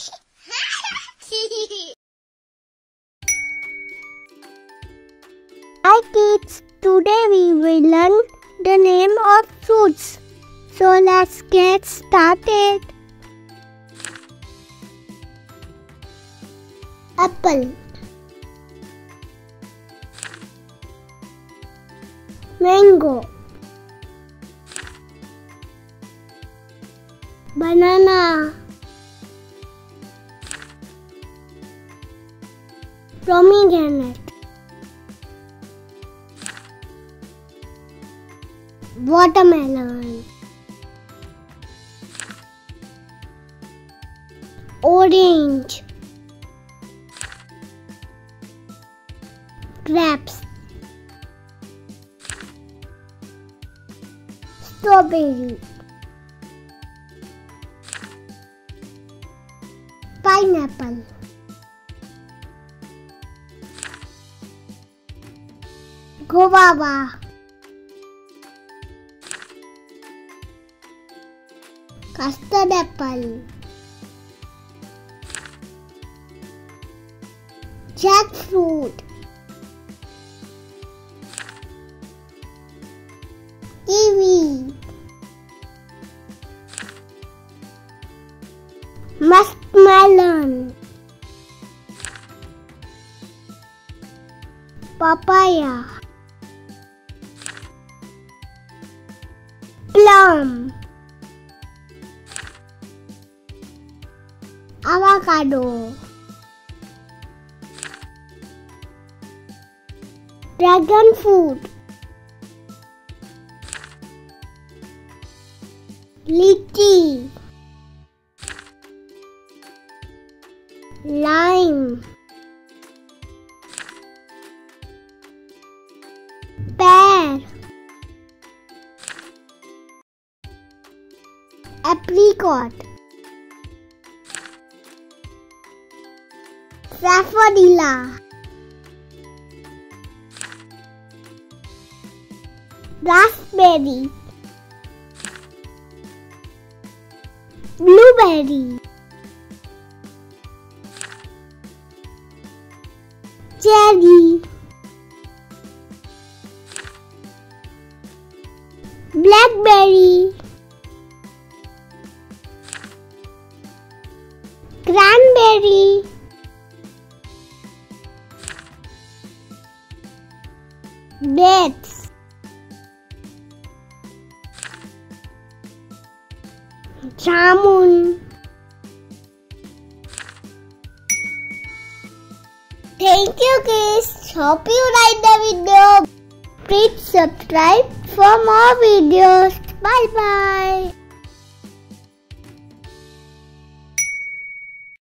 Hi kids, today we will learn the name of fruits. So let's get started. Apple Mango Banana Pomegranate watermelon. Orange. Grapes. Strawberry. Pineapple guava custard apple jackfruit. Kiwi. Muskmelon papaya plum avocado. Dragon fruit. Lychee. Lime apricot. Sapodilla Raspberry. Blueberry. Cherry. Blackberry Cranberry. Dates. Jamun thank you guys. Hope you like the video. Please subscribe for more videos. Bye bye